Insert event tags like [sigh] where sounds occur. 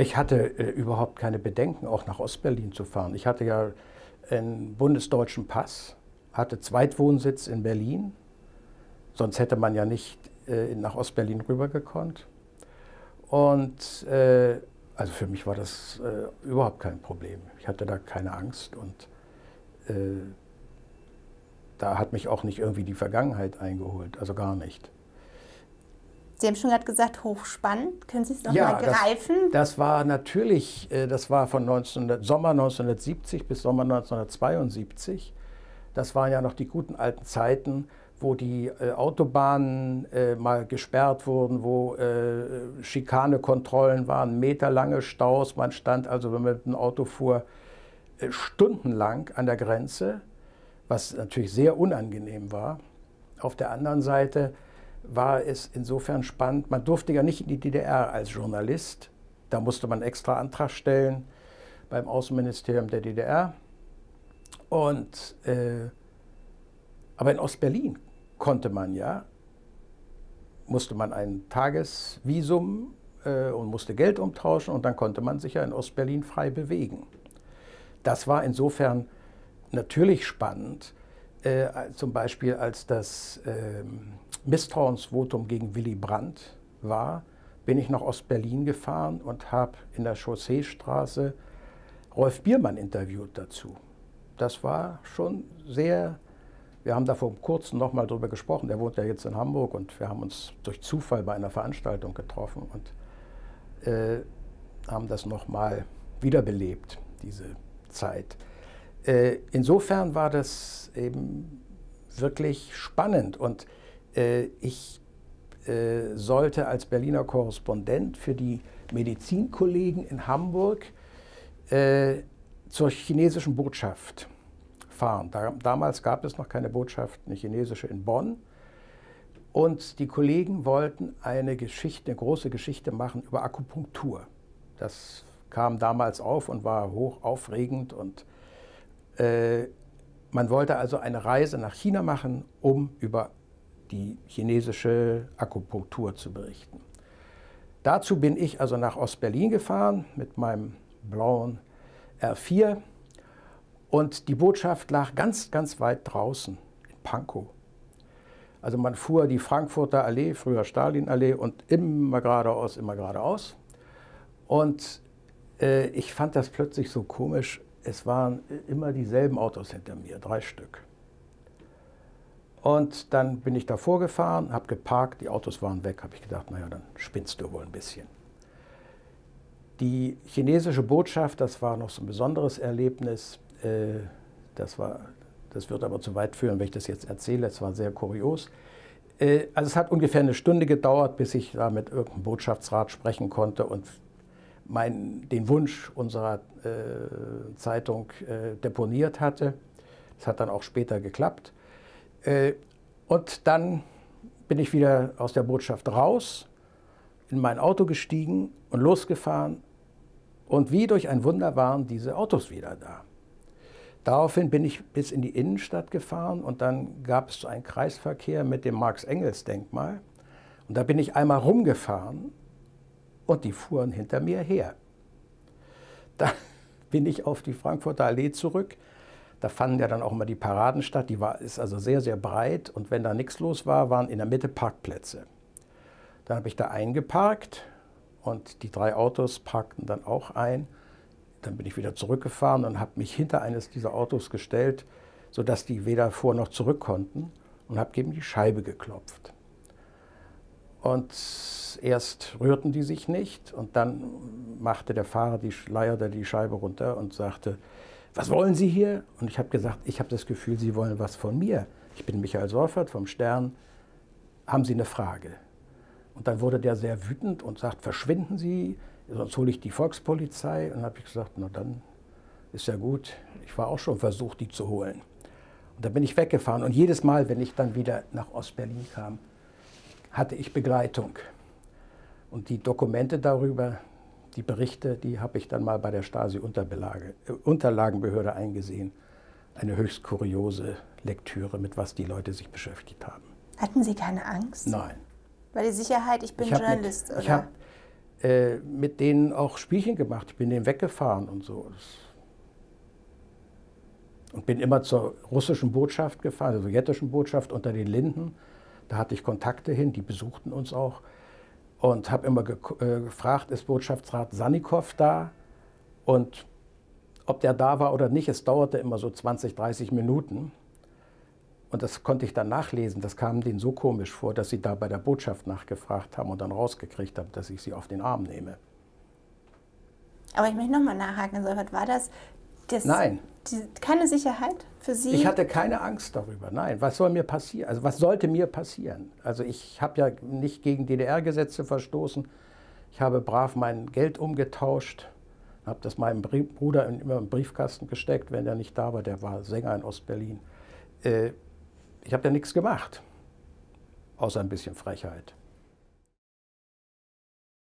Ich hatte äh, überhaupt keine Bedenken, auch nach Ostberlin zu fahren. Ich hatte ja einen bundesdeutschen Pass, hatte Zweitwohnsitz in Berlin. Sonst hätte man ja nicht äh, nach Ostberlin rübergekonnt. Und äh, also für mich war das äh, überhaupt kein Problem. Ich hatte da keine Angst und äh, da hat mich auch nicht irgendwie die Vergangenheit eingeholt, also gar nicht. Sie haben schon gerade gesagt, hochspannend. Können Sie es noch ja, mal greifen? Das, das war natürlich, äh, das war von 1900, Sommer 1970 bis Sommer 1972. Das waren ja noch die guten alten Zeiten, wo die äh, Autobahnen äh, mal gesperrt wurden, wo Schikanekontrollen waren, meterlange Staus. Man stand also, wenn man mit dem Auto fuhr, stundenlang an der Grenze, was natürlich sehr unangenehm war. Auf der anderen Seite war es insofern spannend, man durfte ja nicht in die DDR als Journalist. Da musste man extra Antrag stellen beim Außenministerium der DDR. Und, äh, aber in Ostberlin konnte man ja, musste man ein Tagesvisum äh, und musste Geld umtauschen und dann konnte man sich ja in Ostberlin frei bewegen. Das war insofern natürlich spannend, äh, zum Beispiel als das äh, Misstrauensvotum gegen Willy Brandt war, bin ich nach Ostberlin gefahren und habe in der Chausseestraße Rolf Biermann interviewt dazu. Das war schon sehr wir haben da vor kurzem noch mal drüber gesprochen. Der wohnt ja jetzt in Hamburg und wir haben uns durch Zufall bei einer Veranstaltung getroffen und äh, haben das noch mal wiederbelebt, diese Zeit. Äh, insofern war das eben wirklich spannend und ich äh, sollte als Berliner Korrespondent für die Medizinkollegen in Hamburg äh, zur chinesischen Botschaft fahren. Da, damals gab es noch keine Botschaft, eine chinesische in Bonn. Und die Kollegen wollten eine Geschichte, eine große Geschichte machen über Akupunktur. Das kam damals auf und war hoch aufregend. Und äh, man wollte also eine Reise nach China machen, um über die chinesische Akupunktur zu berichten. Dazu bin ich also nach Ostberlin gefahren mit meinem blauen R4 und die Botschaft lag ganz, ganz weit draußen in Pankow. Also man fuhr die Frankfurter Allee, früher Stalinallee, und immer geradeaus, immer geradeaus. Und äh, ich fand das plötzlich so komisch. Es waren immer dieselben Autos hinter mir, drei Stück. Und dann bin ich davor gefahren, habe geparkt, die Autos waren weg, habe ich gedacht, naja, dann spinnst du wohl ein bisschen. Die chinesische Botschaft, das war noch so ein besonderes Erlebnis. Äh, das, war, das wird aber zu weit führen, wenn ich das jetzt erzähle. Es war sehr kurios. Äh, also es hat ungefähr eine Stunde gedauert, bis ich da mit irgendeinem Botschaftsrat sprechen konnte und mein, den Wunsch unserer äh, Zeitung deponiert hatte. Das hat dann auch später geklappt. Äh, und dann bin ich wieder aus der Botschaft raus, in mein Auto gestiegen und losgefahren. Und wie durch ein Wunder waren diese Autos wieder da. Daraufhin bin ich bis in die Innenstadt gefahren und dann gab es so einen Kreisverkehr mit dem Marx-Engels-Denkmal. Und da bin ich einmal rumgefahren und die fuhren hinter mir her. Da [laughs] bin ich auf die Frankfurter Allee zurück. Da fanden ja dann auch immer die Paraden statt. Die war, ist also sehr, sehr breit. Und wenn da nichts los war, waren in der Mitte Parkplätze. Dann habe ich da eingeparkt und die drei Autos parkten dann auch ein. Dann bin ich wieder zurückgefahren und habe mich hinter eines dieser Autos gestellt, sodass die weder vor noch zurück konnten und habe gegen die Scheibe geklopft. Und erst rührten die sich nicht und dann machte der Fahrer die leierte die Scheibe runter und sagte, was wollen Sie hier? Und ich habe gesagt, ich habe das Gefühl, Sie wollen was von mir. Ich bin Michael Seufert vom Stern. Haben Sie eine Frage? Und dann wurde der sehr wütend und sagt, verschwinden Sie, sonst hole ich die Volkspolizei. Und habe ich gesagt, na dann ist ja gut. Ich war auch schon versucht, die zu holen. Und dann bin ich weggefahren. Und jedes Mal, wenn ich dann wieder nach Ostberlin kam, hatte ich Begleitung. Und die Dokumente darüber, die Berichte, die habe ich dann mal bei der Stasi-Unterlagenbehörde äh, eingesehen. Eine höchst kuriose Lektüre, mit was die Leute sich beschäftigt haben. Hatten Sie keine Angst? Nein. Bei der Sicherheit, ich bin ich Journalist, mit, oder? Ich habe äh, mit denen auch Spielchen gemacht. Ich bin denen weggefahren und so. Und bin immer zur russischen Botschaft gefahren, der sowjetischen Botschaft unter den Linden. Da hatte ich Kontakte hin, die besuchten uns auch. Und habe immer ge äh, gefragt, ist Botschaftsrat Sanikow da? Und ob der da war oder nicht, es dauerte immer so 20, 30 Minuten. Und das konnte ich dann nachlesen. Das kam denen so komisch vor, dass sie da bei der Botschaft nachgefragt haben und dann rausgekriegt haben, dass ich sie auf den Arm nehme. Aber ich möchte nochmal nachhaken, Solfert, war das, das Nein. Die, keine Sicherheit für Sie? Ich hatte keine Angst darüber. Nein, was soll mir passieren? Also was sollte mir passieren? Also ich habe ja nicht gegen DDR-Gesetze verstoßen. Ich habe brav mein Geld umgetauscht, habe das meinem Bruder immer im Briefkasten gesteckt, wenn er nicht da war. Der war Sänger in Ostberlin. Äh, ich habe ja nichts gemacht, außer ein bisschen Frechheit.